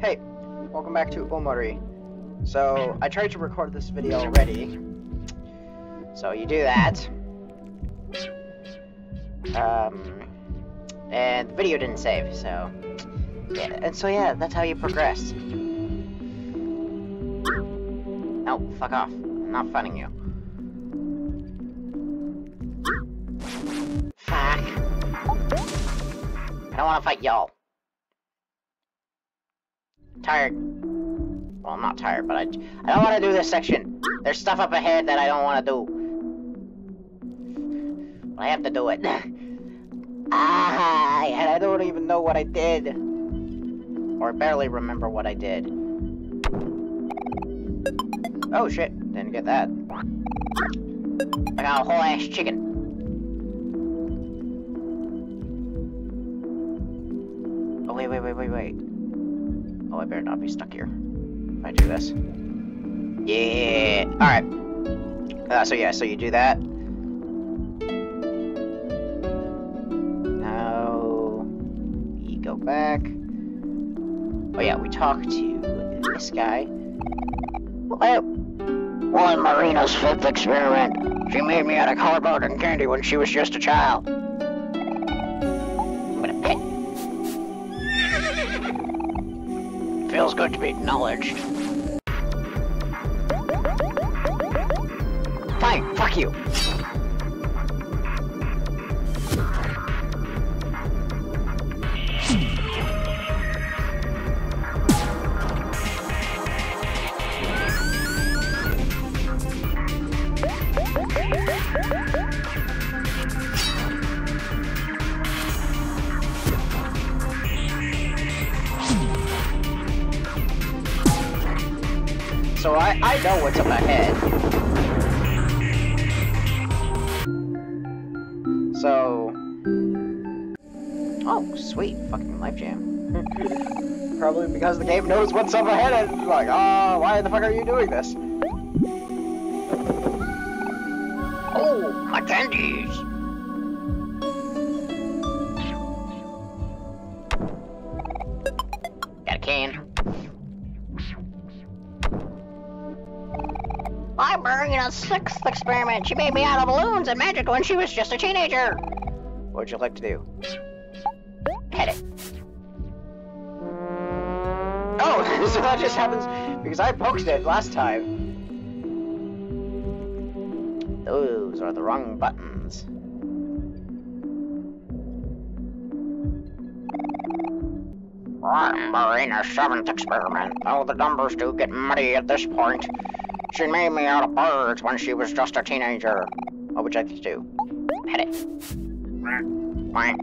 Hey, welcome back to Omori. So, I tried to record this video already. So you do that. Um, and the video didn't save, so... Yeah, and so yeah, that's how you progress. No, fuck off. I'm not funning you. Fuck. I don't want to fight y'all. Tired. Well, I'm not tired, but I, I don't want to do this section. There's stuff up ahead that I don't want to do. But I have to do it. ah, and I don't even know what I did. Or barely remember what I did. Oh shit, didn't get that. I got a whole ass chicken. Oh wait, wait, wait, wait, wait. Oh, I better not be stuck here. If I do this. Yeah. Alright. Uh, so yeah, so you do that. Now we go back. Oh yeah, we talk to this guy. Well, one Marina's fifth experiment. She made me out of cardboard and candy when she was just a child. Feels good to be acknowledged. Fine, fuck you. I, know what's up ahead. So... Oh, sweet. Fucking life jam. Probably because the game knows what's up ahead and like, oh, why the fuck are you doing this? Oh, my candies! Sixth experiment. She made me out of balloons and magic when she was just a teenager. What would you like to do? Hit it. Oh, so that just happens because I poked it last time. Those are the wrong buttons. I'm Marina's seventh experiment. Oh, the numbers do get muddy at this point. She made me out of birds when she was just a teenager. What would you like to do? Pet it. Fine.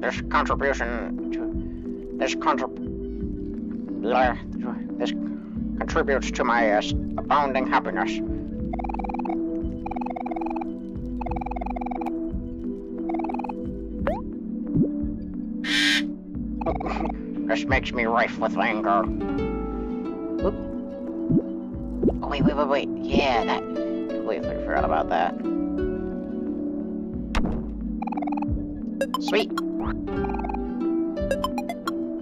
This contribution to this contrib this contributes to my uh, abounding happiness. this makes me rife with anger. Oh, wait, wait, wait, wait. Yeah, that. Completely forgot about that. Sweet.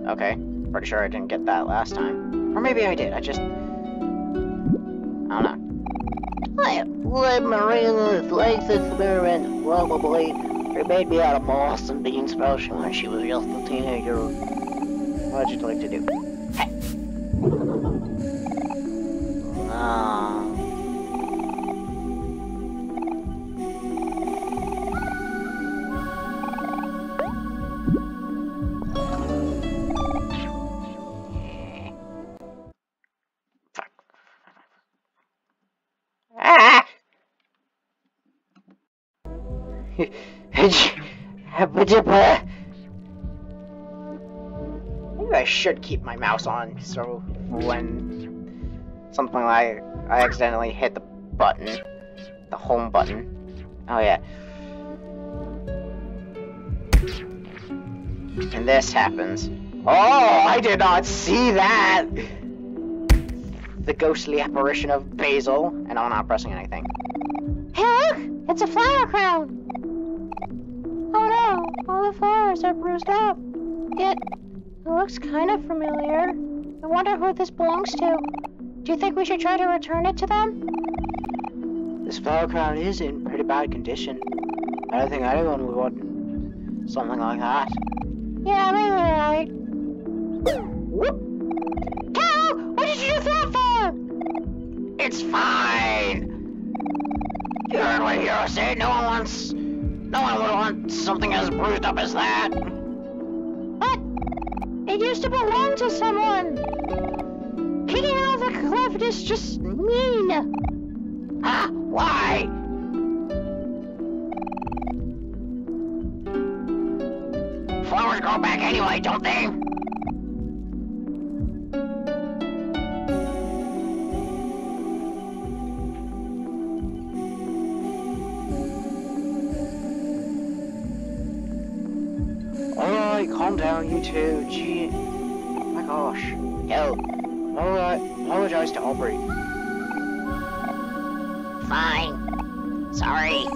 Okay. Pretty sure I didn't get that last time. Or maybe I did. I just. I don't know. I let Marina's legs experiment, probably. She made me out of moss and beans potion when she was just a teenager. What'd you like to do? Should keep my mouse on so when something like I accidentally hit the button, the home button. Oh yeah. And this happens. Oh, I did not see that! The ghostly apparition of Basil, and I'm not pressing anything. Hey look! It's a flower crown! Oh no! All the flowers are bruised up. It, it looks kind of familiar. I wonder who this belongs to. Do you think we should try to return it to them? This flower crown is in pretty bad condition. I don't think anyone would want something like that. Yeah, maybe you're right. Whoop! Cow! What did you do that for? It's fine! You heard what Hero said, no one wants... No one would want something as bruised up as that. It used to belong to someone. Kicking out of the cliff is just mean. Huh? Why? Flowers grow back anyway, don't they? Calm down, two. Gee. Oh my gosh. Yo. Alright, apologize to Aubrey. Fine. Sorry,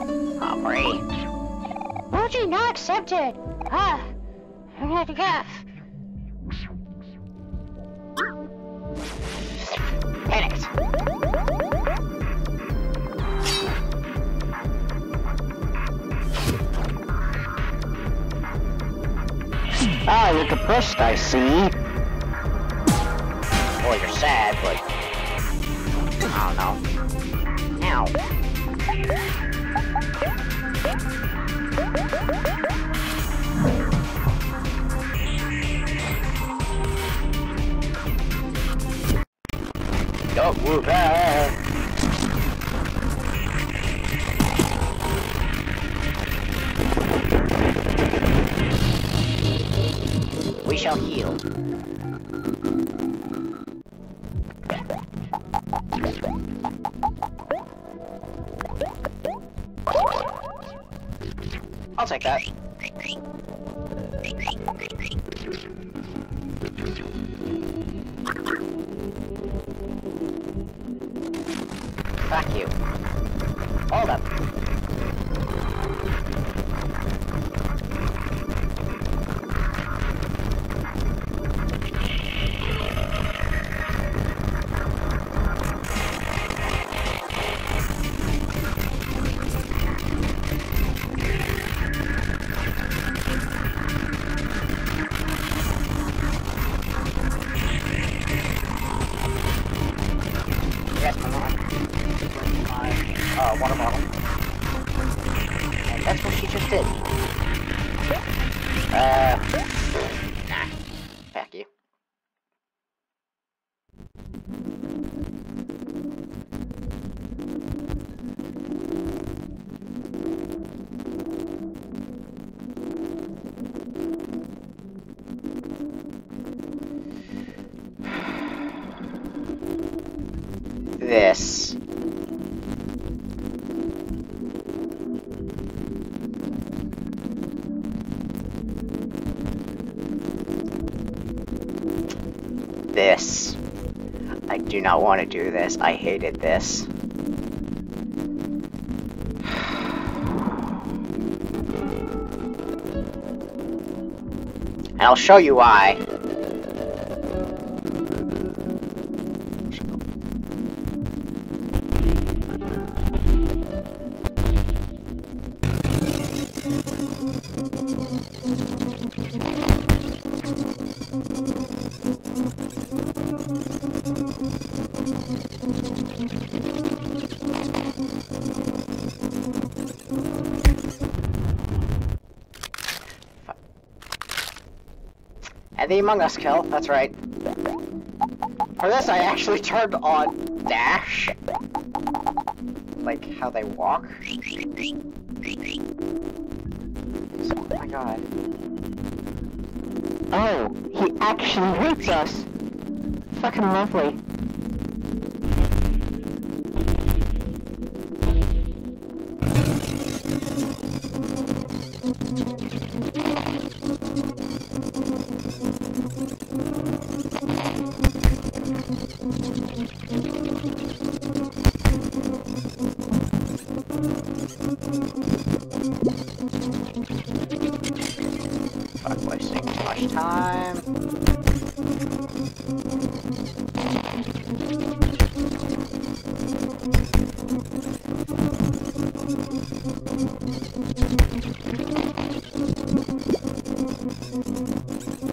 Aubrey. Emoji not accepted. Ah, I'm gonna have to go. I see. I'll that. Do not want to do this. I hated this. I'll show you why. The Among Us kill, that's right. For this, I actually turned on dash. Like how they walk. So, oh my god. Oh, he actually hates us. Fucking lovely.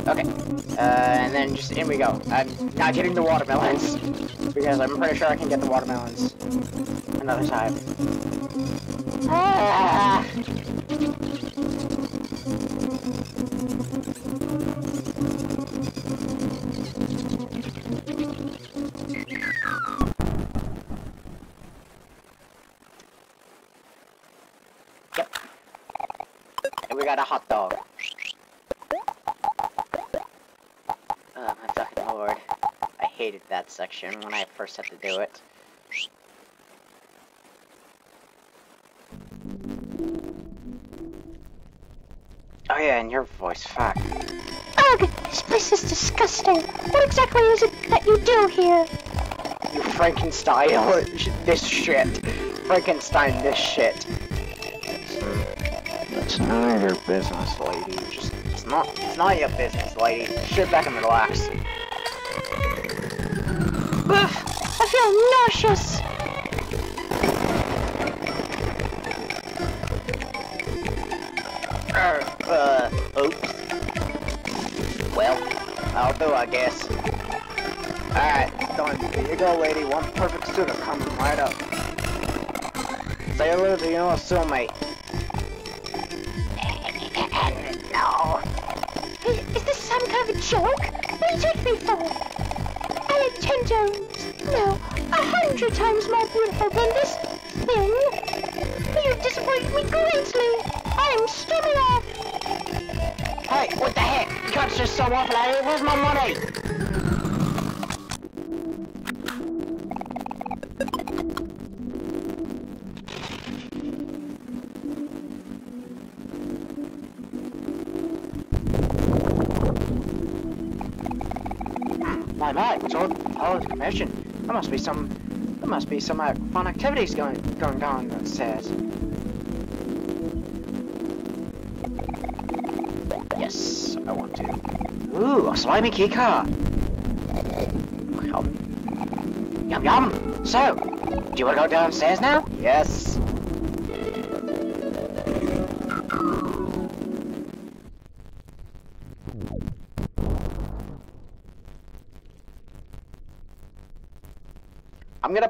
Okay. Uh, and then just in we go. I'm not getting the watermelons. Because I'm pretty sure I can get the watermelons. Another time. Ah! First had to do it. Oh yeah, and your voice, fuck. Ugh, this place is disgusting. What exactly is it that you do here? You Frankenstein this shit. Frankenstein this shit. It's none of your business, lady. Just, it's not, it's not your business, lady. Sit back and relax. Ugh, I feel nauseous. Uh, uh, oops. Well, I'll do, I guess. Alright, done. Here you go, lady. One perfect student coming right up. Say hello to your soulmate. No. Is, is this some kind of a joke? What do you take me for? I am ten times, no, a hundred times more beautiful than this thing. You disappointed me greatly. I am storming off. Hey, what the heck? You just so off that. Where's my money? Ah, my my, it's all the commission. There must be some there must be some fun activities going going on downstairs. Yes, I want to. Ooh, a slimy key card. Yum. Yum yum. So, do you want to go downstairs now? Yes.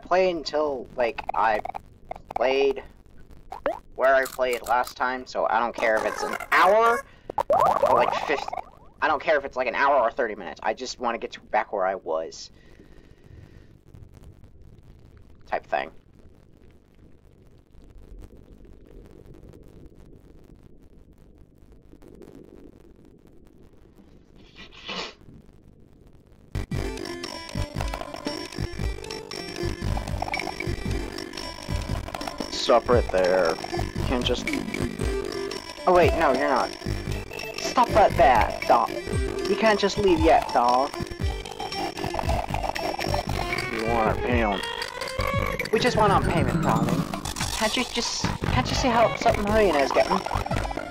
Play until like I played where I played last time, so I don't care if it's an hour or like 50. I don't care if it's like an hour or 30 minutes. I just want to get to back where I was. Type thing. Stop right there. You can't just... Oh wait, no, you're not. Stop right there, dog. You can't just leave yet, dog. You want a payment. We just want our payment, darling. Can't you just... Can't you see how upset Marina's getting?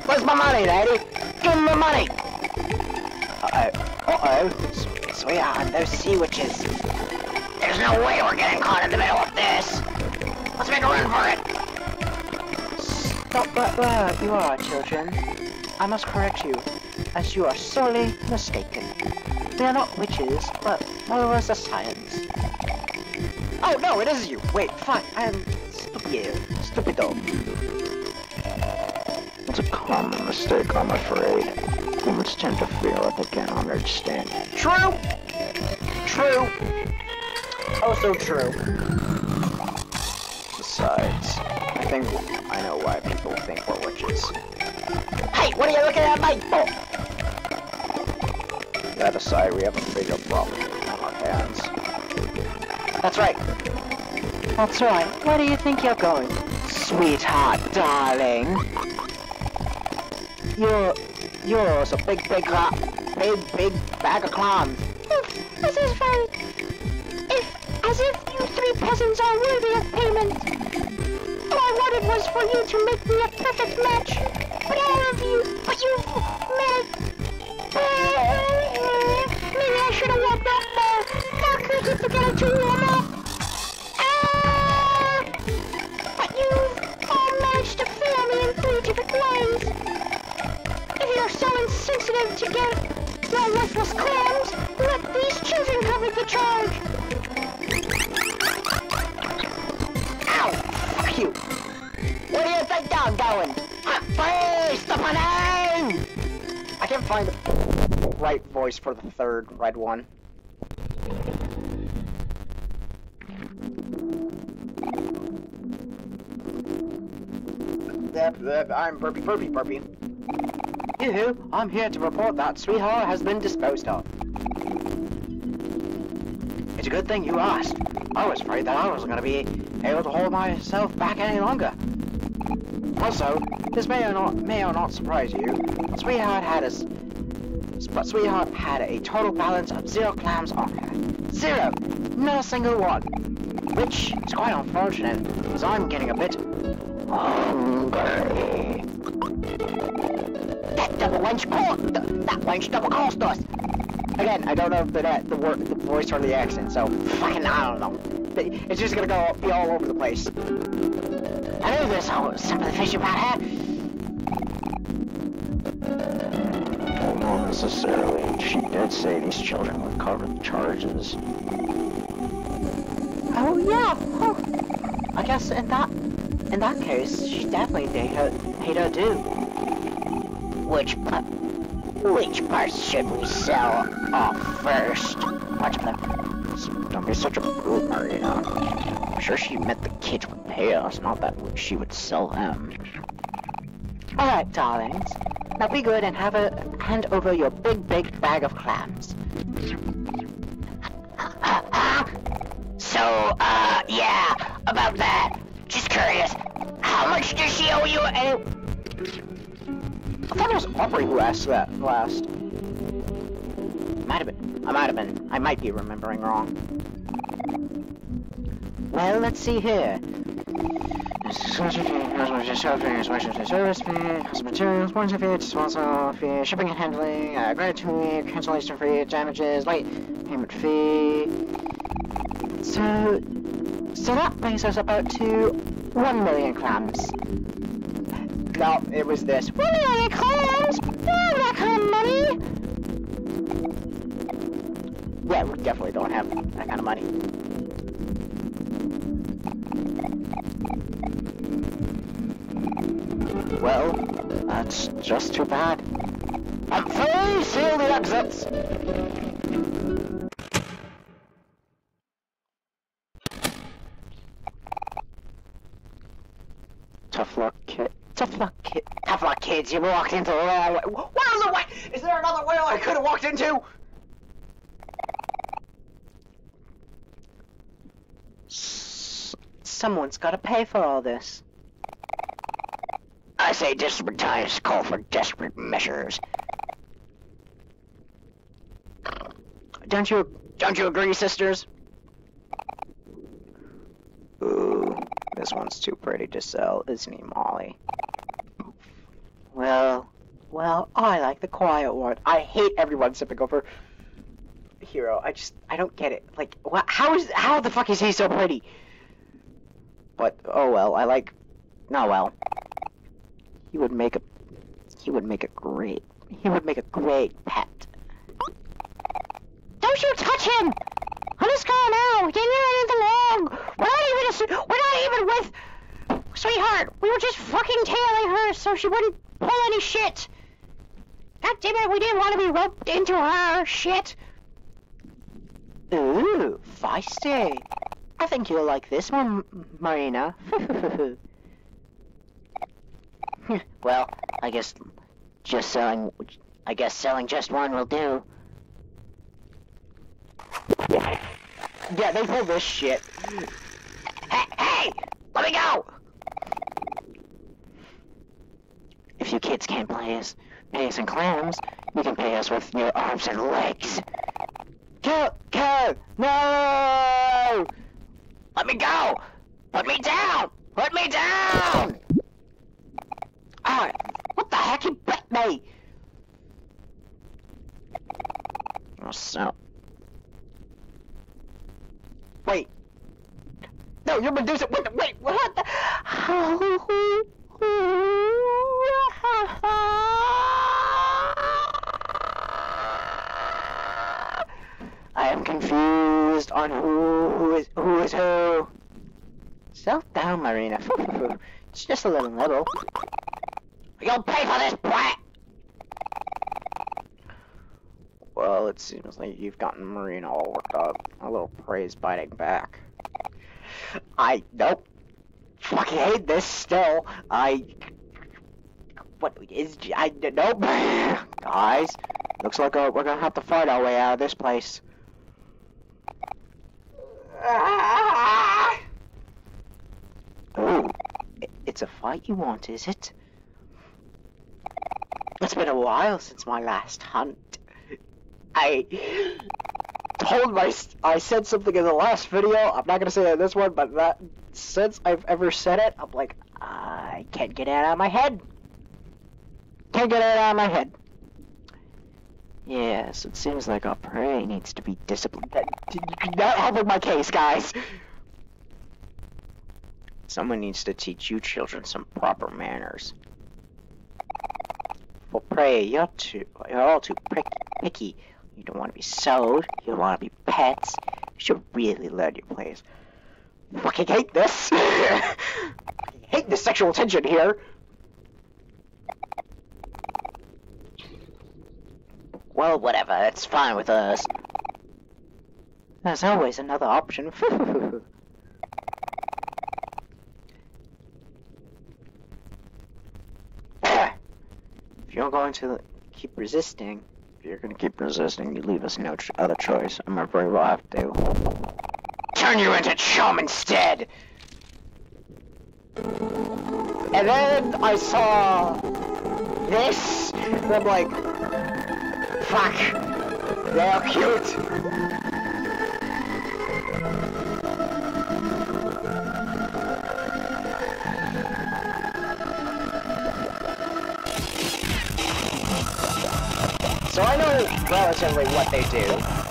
Where's my money, lady? Give me my money! Uh-oh. Uh-oh. Sweetheart, those sea witches. There's no way we're getting caught in the middle of this! Let's make a run for it! Stop right where you are, children. I must correct you, as you are sorely mistaken. They are not witches, but more was a science. Oh no, it is you! Wait, fine, I'm stupid. Stupido. It's a common mistake, I'm afraid. Humans tend to feel like they can't understand. True! True! Oh, so true. Besides, I think I why people think we're witches. Hey, what are you looking at me for? Oh. That aside, we have a bigger problem on our hands. That's right. That's right. Where do you think you're going? Sweetheart, darling. You're... You're a big, big, cla- big, big bag of clams. This is fine. If, as if you three peasants are worthy of payment. All it was for you to make me a perfect match. But all of you, but you've made... Maybe I should have walked out more. How could you forget to warm up? Ah! But you've all managed to fail me in three different ways. If you're so insensitive to get, more worthless clams! Let these children cover the charge! Where do you think I'm going? Please, stop my name! I can't find the right voice for the third red one. I'm Burpy Burpy Burpy. Yoo-hoo, I'm here to report that Sweetheart has been disposed of. It's a good thing you asked. I was afraid that I wasn't going to be able to hold myself back any longer. Also, this may or not may or not surprise you, Sweetheart had a but Sweetheart had a total balance of zero clams on her. Zero! Not a single one. Which is quite unfortunate, as I'm getting a bit hungry. That double wench called that wench double cost us. Again, I don't know if the uh, the word, the voice or the accent, so fucking I don't know. It's just gonna go be all over the place. I knew this whole something fishy about her. Well, not necessarily. She did say these children were covered the charges. Oh yeah. Huh. I guess in that in that case, she definitely paid her paid her due. Uh, which part? Which parts should we sell off first? Watch them. Don't be such a brute, Marina. I'm sure she meant the kids would pay us, not that she would sell them. All right, darlings. Now be good and have a hand over your big, big bag of clams. so, uh, yeah, about that. Just curious, how much does she owe you? I thought it was Aubrey who asked that last. I might have been. I might be remembering wrong. Well, let's see here. Service fee, cost of materials, warranty fee, disposal fee, shipping and handling, uh, gratuity, cancellation fee, damages, late payment fee. So, so that brings us about to one million clams. No, it was this. One million clams? We have that Yeah, we definitely don't have that kind of money. Well, that's just too bad. And please seal the exits! Tough luck, kid. Tough luck, kid. Tough luck, kids. You walked into the wrong way. What other way? Is there another way I could have walked into? Someone's got to pay for all this. I say desperate times call for desperate measures. Don't you don't you agree, sisters? Ooh, this one's too pretty to sell, isn't he, Molly? Well, well, I like the quiet one. I hate everyone sipping over Hero. I just, I don't get it. Like, what? How is, how the fuck is he so pretty? But oh well, I like. No well. He would make a, he would make a great, he would make a great pet. Don't you touch him! Let us go now. We didn't do anything wrong. We're not even, we're not even with, sweetheart. We were just fucking tailing her so she wouldn't pull any shit. God damn it, we didn't want to be roped into her shit. Ooh, feisty. I think you'll like this one, Marina. well, I guess just selling, I guess selling just one will do. Yeah, they pull this shit. Hey, hey! Let me go! If you kids can't pay us, pay us in clams, you can pay us with your arms and legs. Kill, kill, no! Let me go! Put me down! Put me down! Ah, what the heck? He bit me! Oh, so. Wait. No, you're Medusa. Wait, wait, what the? I am confused on who who is who is who. Settle down, Marina. It's just a little nibble. You'll pay for this brat! Well, it seems like you've gotten Marina all worked up. A little praise biting back. I nope. Fucking hate this still. I what is I nope. Guys, looks like uh, we're gonna have to fight our way out of this place. It's a fight you want, is it? It's been a while since my last hunt. I told my I said something in the last video. I'm not gonna say it in this one, but that since I've ever said it, I'm like I can't get it out of my head. Can't get it out of my head. Yes, it seems like our prey needs to be disciplined. Not helping my case, guys. Someone needs to teach you children some proper manners. For prey, you're too, you're all too picky. You don't want to be sold. You don't want to be pets. You should really learn your place. Fucking hate this. Hate the sexual tension here. Well, whatever. It's fine with us. There's always another option. if you're going to keep resisting, if you're going to keep resisting, you leave us no ch- other choice. I'm afraid we'll have to. Turn you into chum instead! And then I saw this, and I'm like, fuck, they're cute. So I know relatively what they do.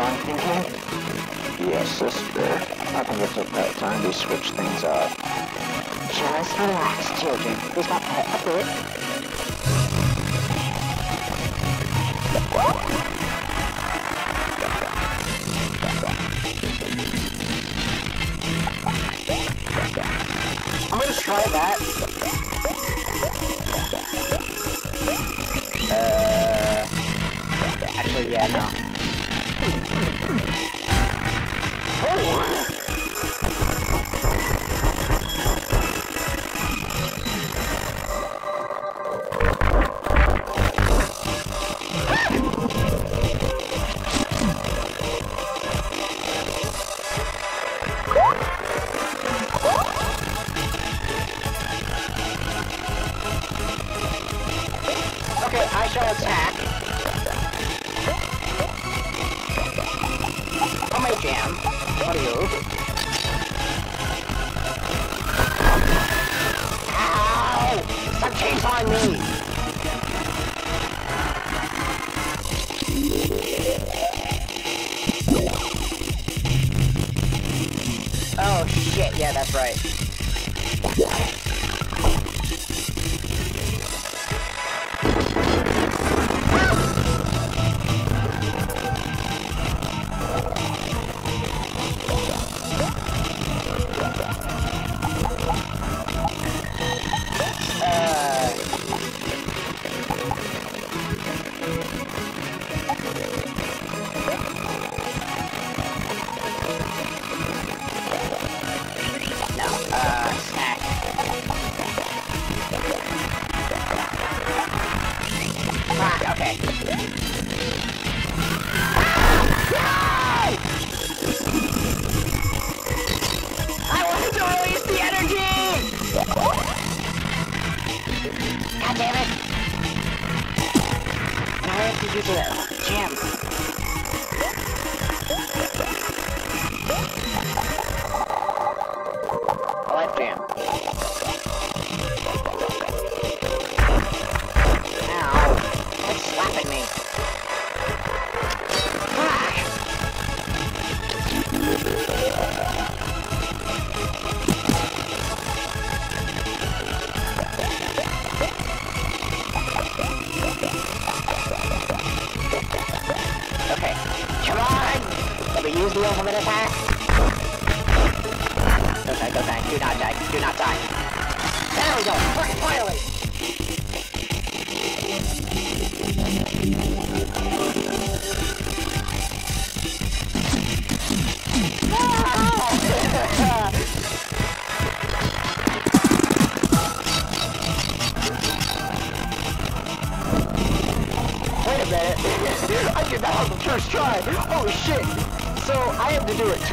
I'm thinking? Yes, sister. I think it's about time we switch things up. Just relax, children. He's not hurt a bit. I'm gonna try that. Uh, actually, yeah, no.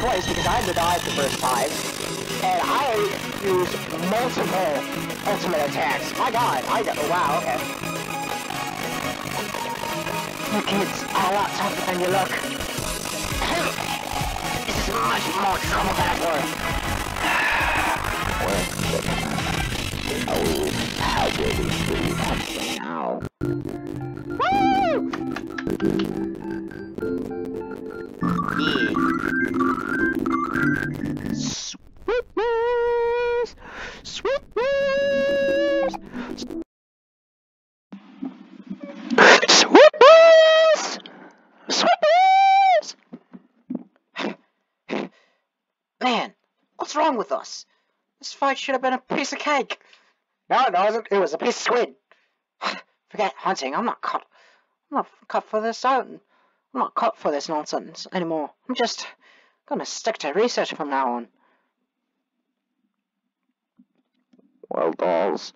It twice because I had to die the first time. And I used multiple ultimate attacks. My god, I got wow, okay. You kids are a lot tougher than you look. this is much more trouble than worth. Oh, how will we see fight should have been a piece of cake. No, it wasn't. It was a piece of squid. Forget hunting. I'm not cut. I'm not cut for this out. I'm not cut for this nonsense anymore. I'm just gonna stick to research from now on. Well, dolls,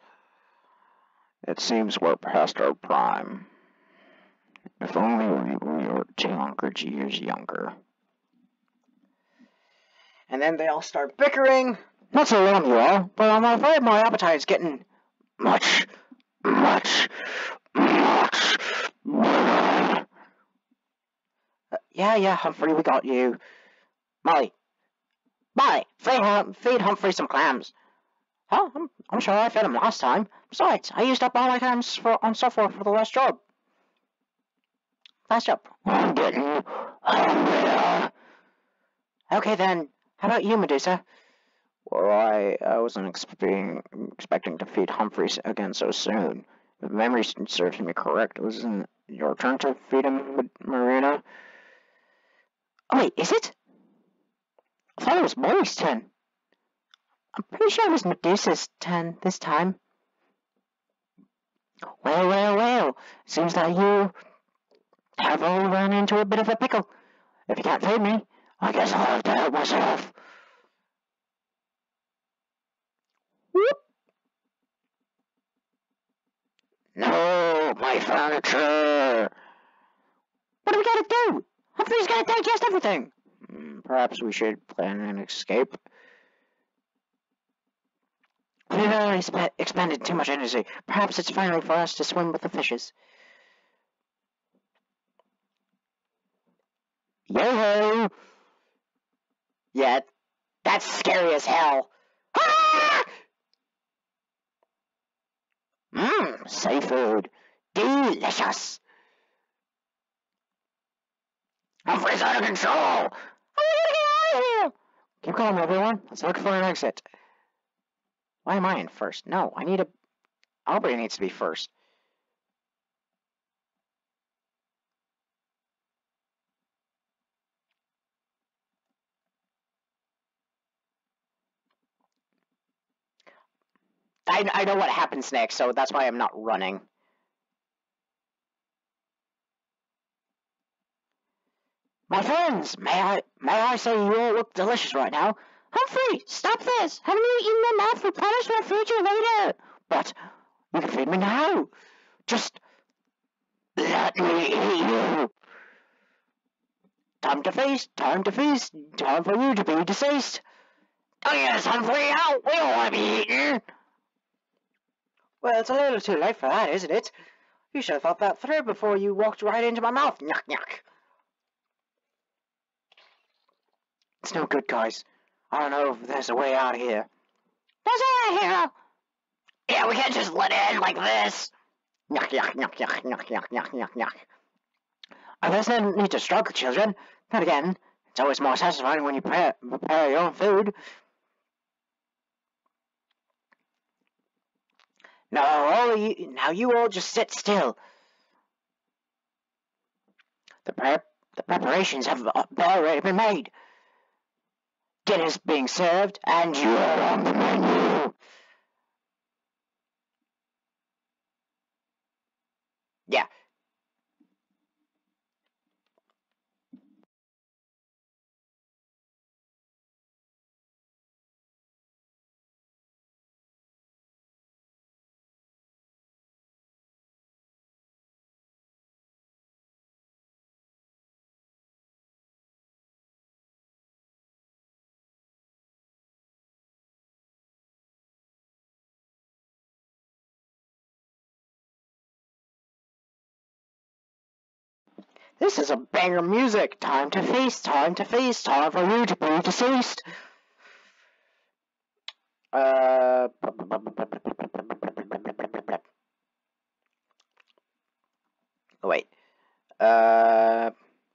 it seems we're past our prime. If only we were 200 years younger. And then they all start bickering. Not to alarm you all, but I'm afraid my appetite's getting much, much, much. Uh, yeah, yeah, Humphrey, we got you. Molly. Molly, feed, hum- feed Humphrey some clams. Huh? I'm, I'm sure I fed him last time. Besides, I used up all my clams for, on software for the last job. Last job. I'm getting hungry. Okay then, how about you, Medusa? Well, I, I wasn't expecting, expecting to feed Humphreys again so soon. If memory serves me correct, it wasn't it your turn to feed him, Ma- Marina? Oh wait, is it? I thought it was Molly's turn. I'm pretty sure it was Medusa's turn this time. Well, well, well. Seems that you have all run into a bit of a pickle. If you can't feed me, I guess I'll have to help myself. No, my furniture! What are we going to do? Humphrey's going to digest everything. Hmm, perhaps we should plan an escape. We've already expended too much energy. Perhaps it's finally for us to swim with the fishes. Yo-ho! Yeah, that's scary as hell. Ah! Mmm, seafood. Delicious. Out of control! I gotta get out of here! Keep calm, everyone. Let's look for an exit. Why am I in first? No, I need a... Aubrey needs to be first. I, I know what happens next, so that's why I'm not running. My friends, may I may I say you all look delicious right now? Humphrey, stop this! Haven't you eaten enough? Replenish my future later! But you can feed me now. Just let me eat you. Time to feast, time to feast, time for you to be deceased. Oh yes, Humphrey, out! We all want to be eaten. Well, it's a little too late for that, isn't it? You should have thought that through before you walked right into my mouth. Yuck, yuck. It's no good, guys. I don't know if there's a way out of here. There's a hero! Yeah, we can't just let end like this. Yuck, yuck, yuck, yuck, yuck, yuck, yuck, yuck, yuck. Oh, there's no need to struggle, children. Then again, it's always more satisfying when you prepare, prepare your own food. No, all you, now you all just sit still. The prep, the preparations have already been made. Dinner's being served, and you're on the menu. This is a banger music. Time to feast, time to feast, time for you to be deceased. Uh. Oh, wait. Uh.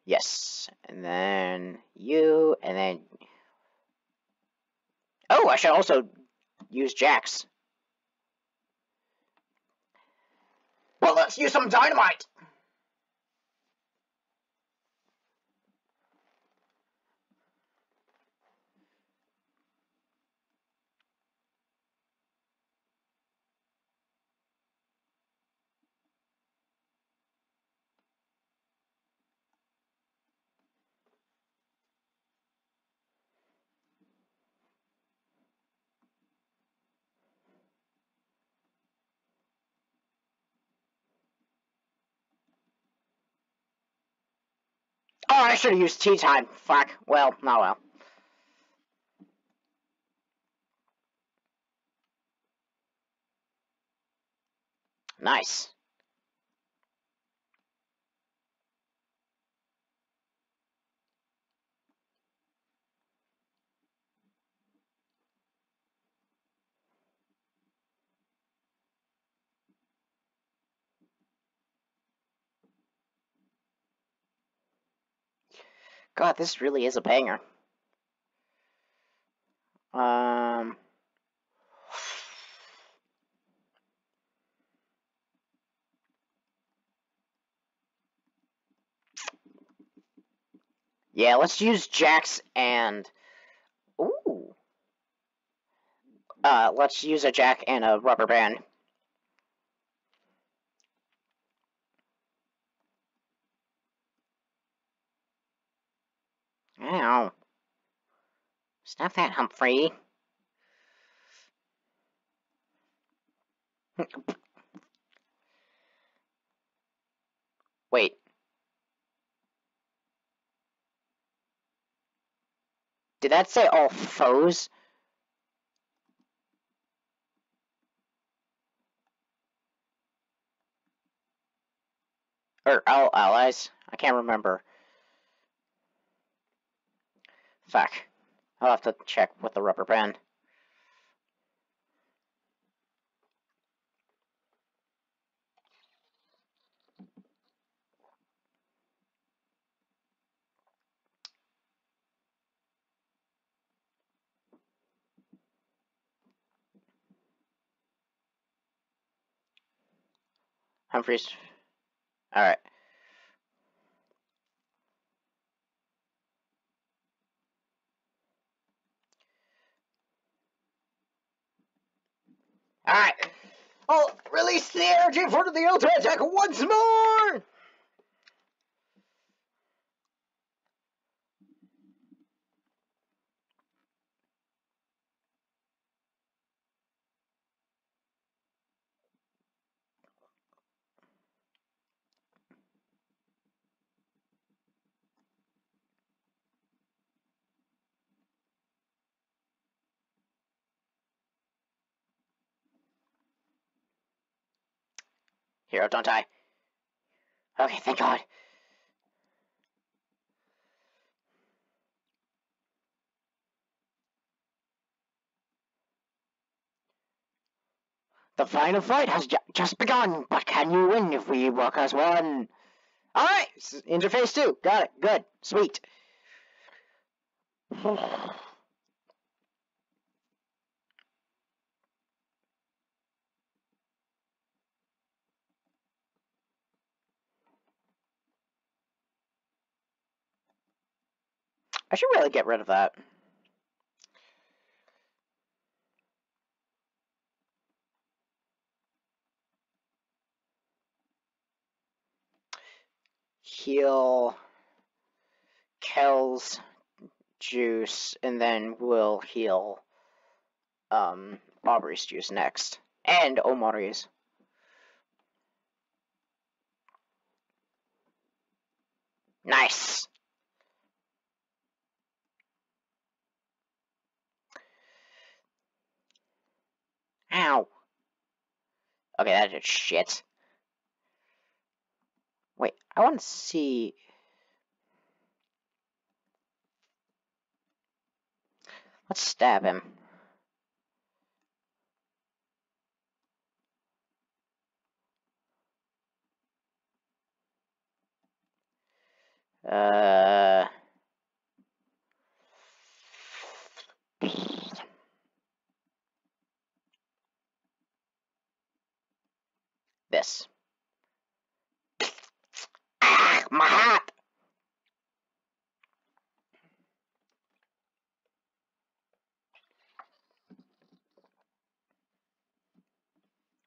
Yes. And then you, and then. Oh, I should also use Jacks. Well, let's use some dynamite. Oh, I should have used tea time. Fuck. Well, oh well. Nice. God, this really is a banger. Um. Yeah, let's use Jacks and. Ooh. Uh, let's use a jack and a rubber band. Ow. Stop that, Humphrey. Wait. Did that say all foes? Or all allies? I can't remember. Fuck. I'll have to check with the rubber band. Humphreys. Alright. Alright. I'll oh, release the energy for the ultimate attack once more! Don't die. Okay, thank God. The final fight has ju just begun, but can you win if we work as one? Alright, interface two. Got it. Good. Sweet. I should really get rid of that. Heal Kel's juice, and then we'll heal um, Aubrey's juice next. And Omori's. Nice. Ow. Okay, that's shit. Wait, I want to see... Let's stab him. Uh... This. Ah, my hat!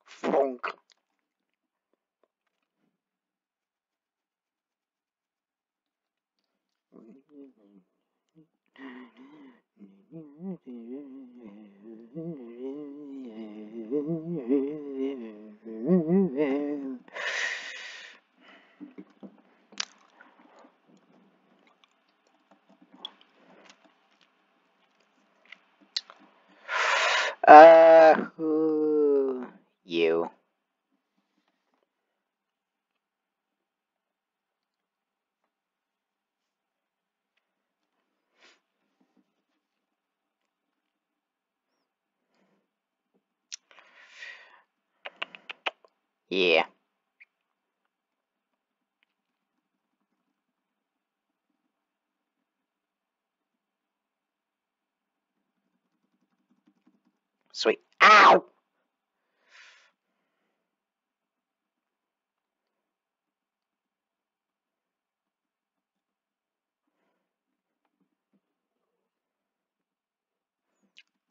Funk. Uh, who? You. Yeah. Sweet. Ow!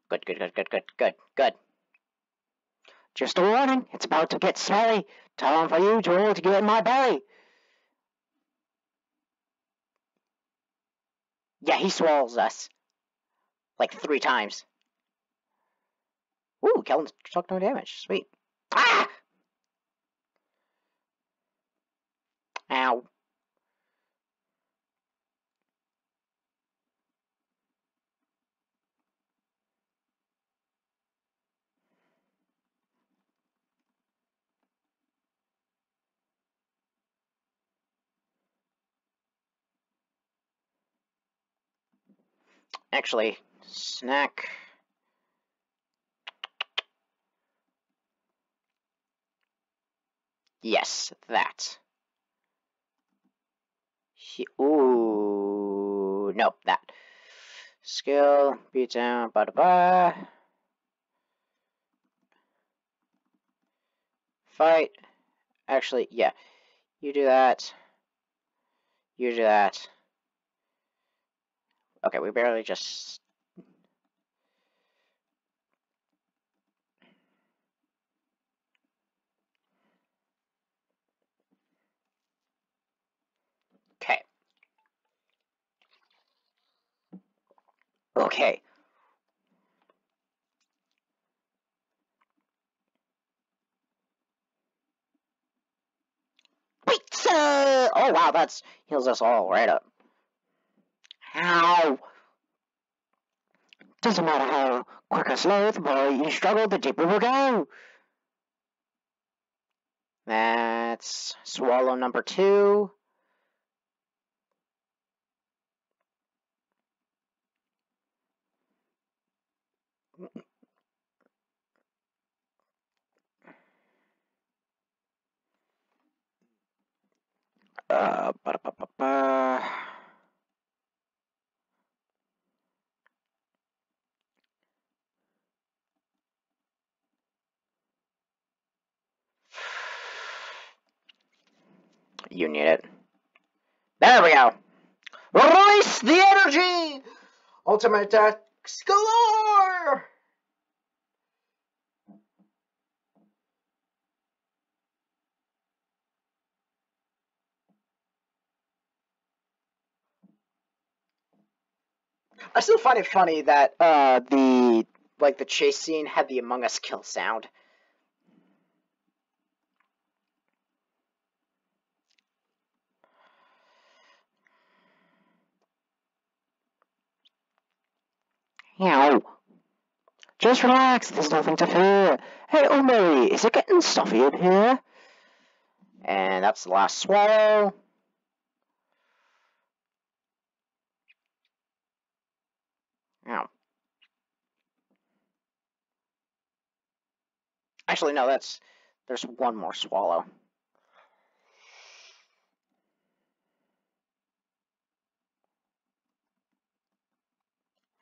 Good, good, good, good, good, good, good. Just a warning, it's about to get smelly. Time for you, Joel, to get in my belly. Yeah, he swallows us. Like three times. Ooh, Kellen took no damage. Sweet. Ah! Ow. actually, snack. Yes, that. He, ooh, nope, that. Skill, beat down, ba da ba. Fight. Actually, yeah. You do that. You do that. Okay, we barely just... Okay. Okay. Pizza! Oh wow, that's heals us all right up. How? Doesn't matter how quick or slow, the more you struggle, the deeper we'll go. That's swallow number two. Ah, -ba. You need it. There we go. Release the energy! Ultimate attacks galore! I still find it funny that uh the like the chase scene had the Among Us kill sound. Meow. Just relax, there's nothing to fear. Hey, oh Mary, is it getting stuffy in here? And that's the last swallow. Ow. Actually, no, that's... There's one more swallow.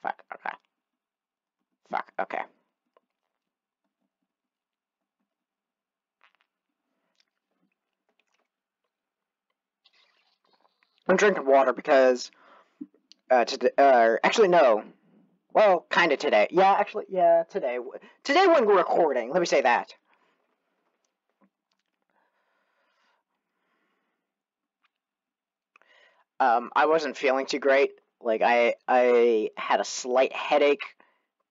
Fuck, okay. Fuck, okay. I'm drinking water because uh, today, uh, actually no, well, kind of today. Yeah, actually, yeah, today. Today when we're recording, let me say that. Um, I wasn't feeling too great. Like I, I had a slight headache.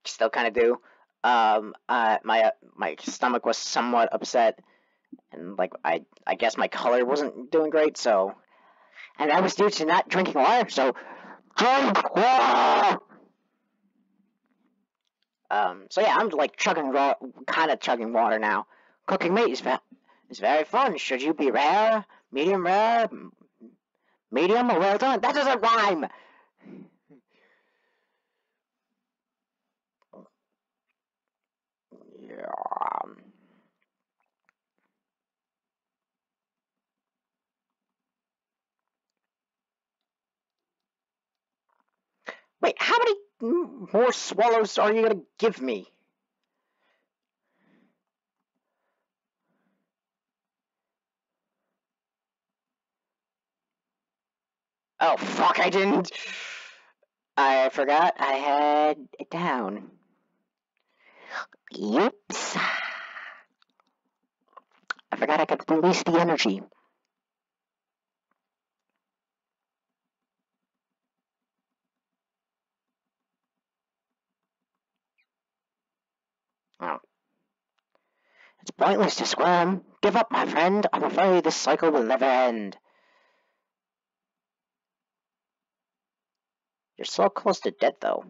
Still kind of do. Um, uh, my my stomach was somewhat upset, and like I, I guess my color wasn't doing great. So, and that was due to not drinking water. So, drink water. Um, so yeah, I'm like chugging kind of chugging water now. Cooking meat is, ve is very fun. Should you be rare, medium rare, medium or well done? That doesn't rhyme. Yeah. Wait, how many more swallows are you gonna give me? Oh, fuck, I didn't. I forgot I had it down. Oops. I forgot I could release the energy. Oh. It's pointless to squirm. Give up, my friend. I'm afraid this cycle will never end. You're so close to death, though.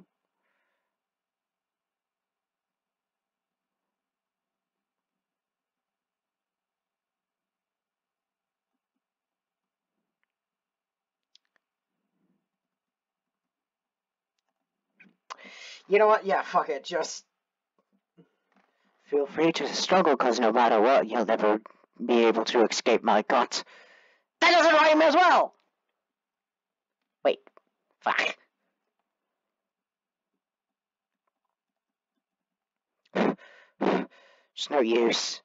You know what? Yeah, fuck it. Just feel free to struggle, cause no matter what, you'll never be able to escape my guts. That doesn't rhyme as well. Wait, fuck. It's no use.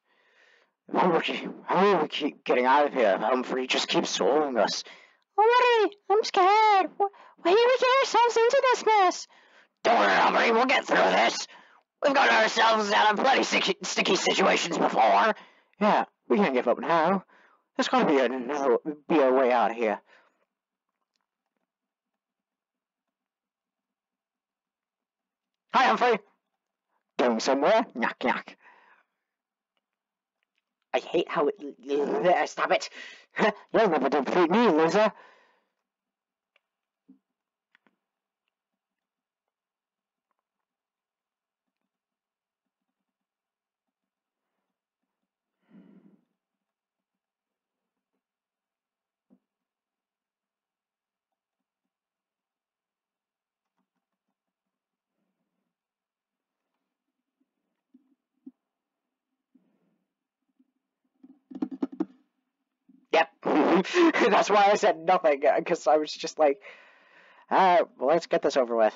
How are we, how are we keep getting out of here? Humphrey just keeps swallowing us. Oh, Already, I'm scared. Wh- Why did we get ourselves into this mess? Don't worry, Humphrey, we'll get through this. We've got ourselves out of plenty sticky, sticky situations before. Yeah, we can't give up now. There's gotta be another, be a way out of here. Hi, Humphrey. Going somewhere? Knock, knock. I hate how it. Uh, stop it! You'll never defeat me, loser. That's why I said nothing, uh, because I was just like, alright, well, let's get this over with.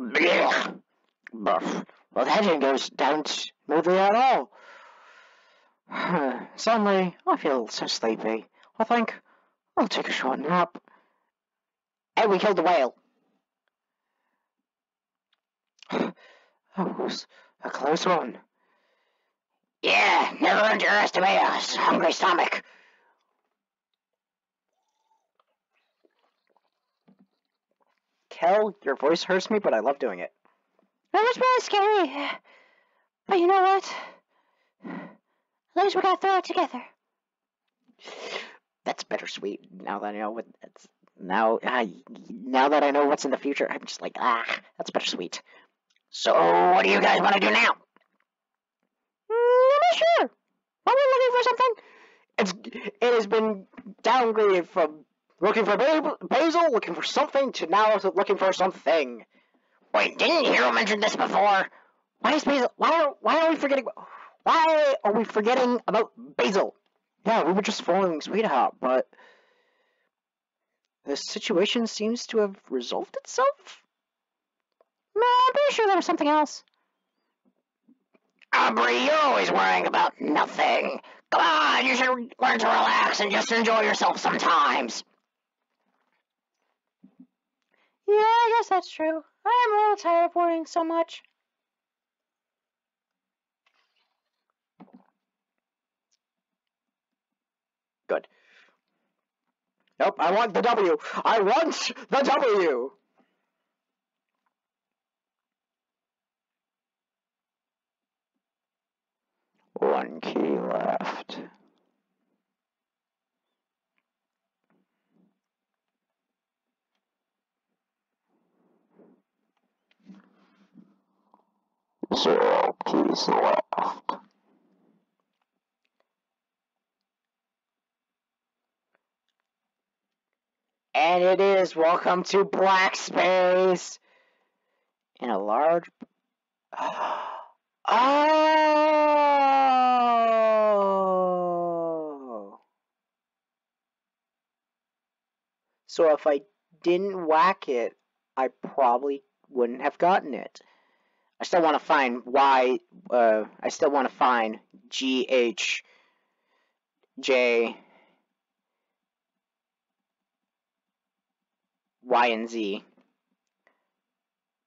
Well, that didn't go down smoothly at all. Suddenly, I feel so sleepy. I think I'll take a short nap. Hey, we killed the whale. That was a close one. Yeah, never underestimate a hungry stomach. Kel, your voice hurts me, but I love doing it. That was really scary. But you know what? At least we got through it together. That's bittersweet. Now that I know what it's now, ah, now that I know what's in the future, I'm just like ah, that's bittersweet. So, what do you guys want to do now? Mm, I'm not sure. Are we looking for something? It's it has been downgraded from looking for basil, looking for something, to now looking for something. Wait, didn't Hero mention this before? Why is basil? Why are why are we forgetting? Why are we forgetting about basil? Yeah, we were just following Sweetheart, but the situation seems to have resolved itself. No, I'm pretty sure there was something else. Aubrey, you're always worrying about nothing. Come on, you should learn to relax and just enjoy yourself sometimes. Yeah, I guess that's true. I am a little tired of worrying so much. Good. Nope, I want the W. I want the W. One key left. Zero keys left. And it is welcome to Black Space in a large. Oh. So if I didn't whack it, I probably wouldn't have gotten it. I still want to find why. Uh, I still want to find G H J Y and Z.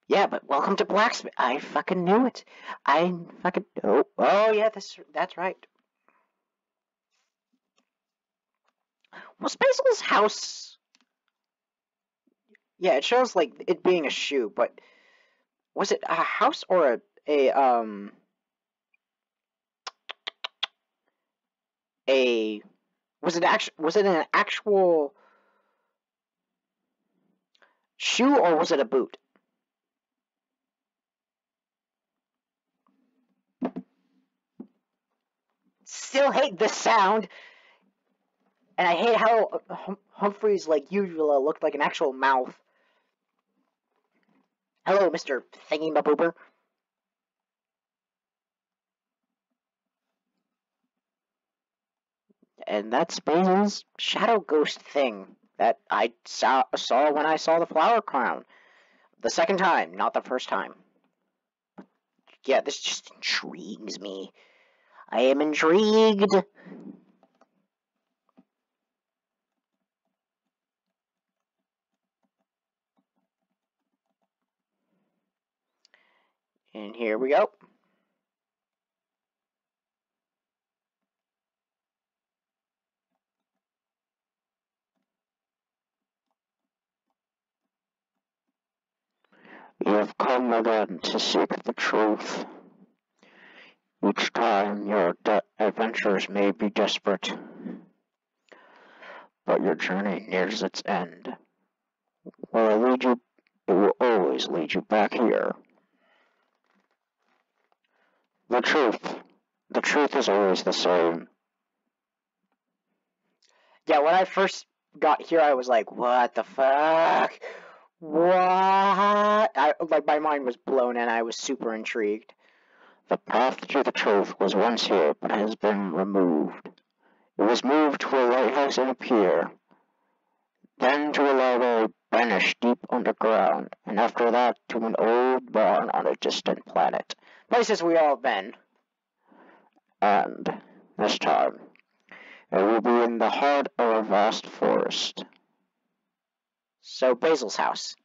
Yeah, but welcome to Blacksmith. I fucking knew it. I fucking oh oh yeah, that's that's right. Was Basil's house? Yeah, it shows like it being a shoe, but was it a house or a a um a was it actual was it an actual shoe or was it a boot? Still hate this sound. And I hate how hum Humphrey's, like usual, looked like an actual mouth. Hello, Mr. Thingy Maboober. And that's Basil's shadow ghost thing that I saw, saw when I saw the flower crown. The second time, not the first time. Yeah, this just intrigues me. I am intrigued. And here we go. You have come again to seek the truth. Each time your adventures may be desperate, but your journey nears its end. Where it lead you, it will always lead you back here. The truth. The truth is always the same. Yeah, when I first got here, I was like, what the fuck? What? I, like, my mind was blown and I was super intrigued. The path to the truth was once here, but has been removed. It was moved to a lighthouse in a pier, then to a lava banished deep underground, and after that to an old barn on a distant planet places we all have been. And this time, it will be in the heart of a vast forest. So, Basil's house.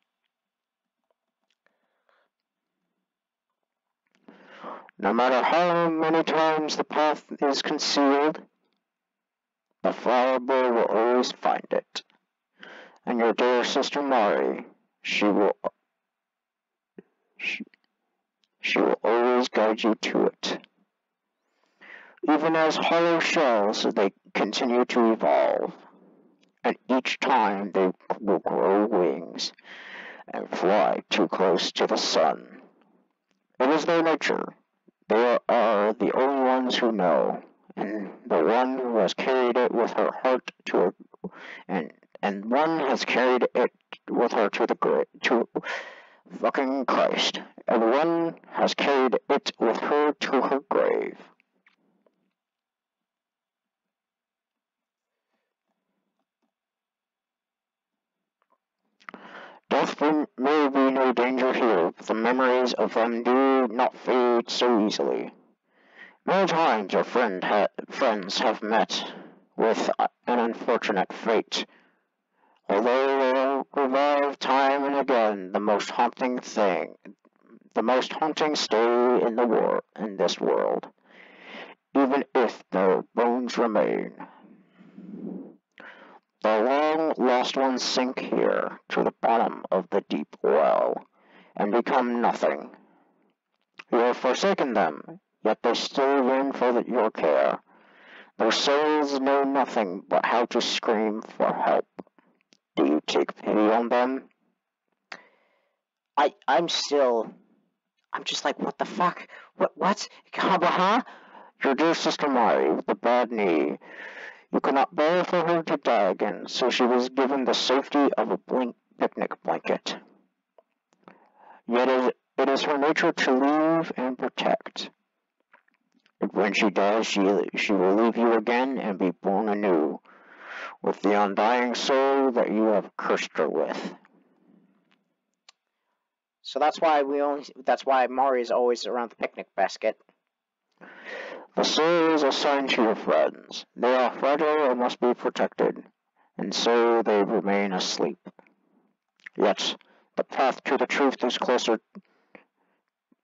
No matter how many times the path is concealed, the flower boy will always find it. And your dear sister Mari, she will. She, she will always guide you to it. Even as hollow shells, they continue to evolve, and each time they will grow wings and fly too close to the sun. It is their nature. They are the only ones who know, and the one who has carried it with her heart to her, and and one has carried it with her to the grave to fucking Christ. And one has carried it with her to her grave. Death may be no danger here, but the memories of them do not fade so easily. Many times your friend ha friends have met with an unfortunate fate, Although they revive time and again, the most haunting thing, the most haunting stay in the war in this world, even if their bones remain. The long lost ones sink here to the bottom of the deep well and become nothing. You have forsaken them, yet they still yearn for the, your care. Their souls know nothing but how to scream for help. Take pity on them? I I'm still I'm just like what the fuck? What what? Kabaha? Your dear sister Mari with the bad knee. You could not bear for her to die again, so she was given the safety of a blink picnic blanket. Yet it is her nature to leave and protect. When she dies, she, she will leave you again and be born anew, with the undying soul that you have cursed her with. So that's why we only that's why Mari is always around the picnic basket. The soul is assigned to your friends. They are fragile and must be protected, and so they remain asleep. Yet the path to the truth is closer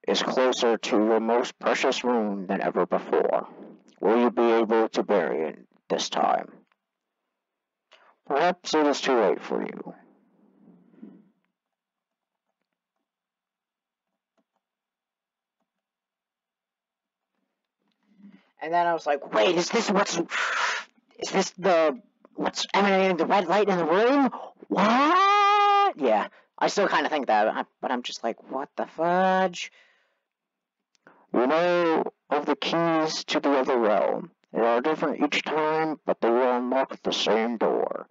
is closer to your most precious rune than ever before. Will you be able to bury it this time? Perhaps it is too late for you. And then I was like, wait, is this what's... Is this the... What's emanating the red light in the room? What? Yeah, I still kind of think that, but I'm just like, what the fudge? You know of the keys to the other realm. They are different each time, but they will unlock the same door.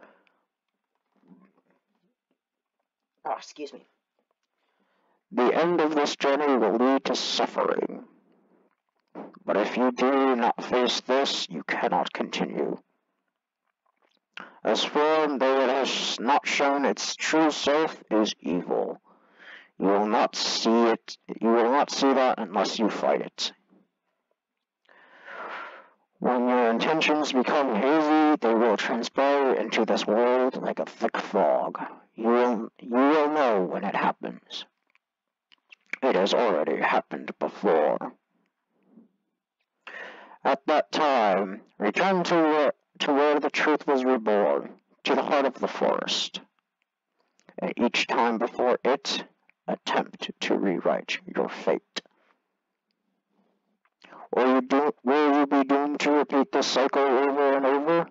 Oh, excuse me. The end of this journey will lead to suffering. But if you do not face this, you cannot continue. As form, though it has not shown its true self, is evil. You will not see it, you will not see that unless you fight it. When your intentions become hazy, they will transpire into this world like a thick fog. You will, you will know when it happens. It has already happened before. At that time, return to where, to where the truth was reborn, to the heart of the forest. And each time before it, attempt to rewrite your fate. You, do, will you be doomed to repeat this cycle over and over,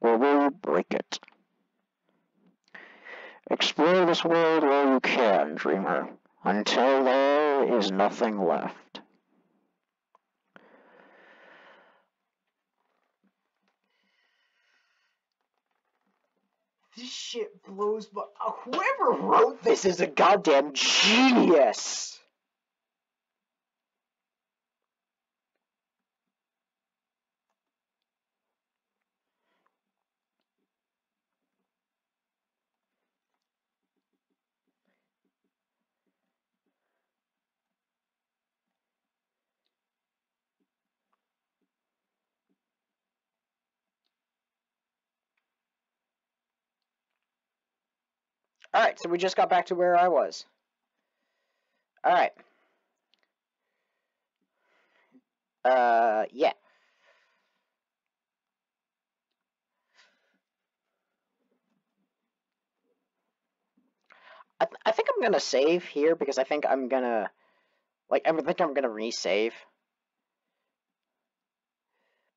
or will you break it? Explore this world while you can, dreamer, until there is nothing left. This shit blows my... Whoever wrote this is a goddamn genius! Alright, so we just got back to where I was. Alright. Uh, yeah. I, th I think I'm gonna save here because I think I'm gonna, like, I think I'm gonna resave.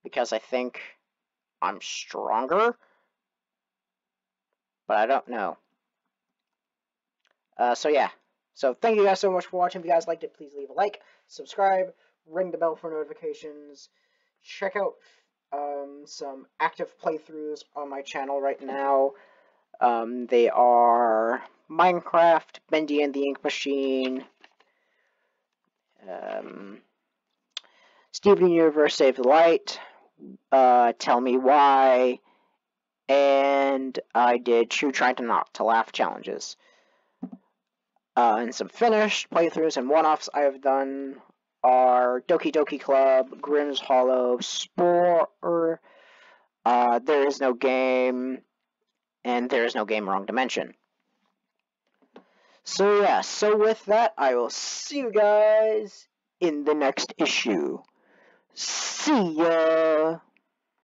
Because I think I'm stronger. But I don't know. Uh, so yeah. So thank you guys so much for watching. If you guys liked it, please leave a like, subscribe, ring the bell for notifications. Check out um, some active playthroughs on my channel right now. Um, they are Minecraft, Bendy and the Ink Machine, um, Steven Universe Save the Light, uh, Tell Me Why, and I did True Trying to Not to Laugh challenges. Uh, and some finished playthroughs and one-offs I have done are Doki Doki Club, Grimm's Hollow, Spore, uh, There Is No Game, and There Is No Game Wrong Dimension. So yeah, so with that, I will see you guys in the next issue. See ya!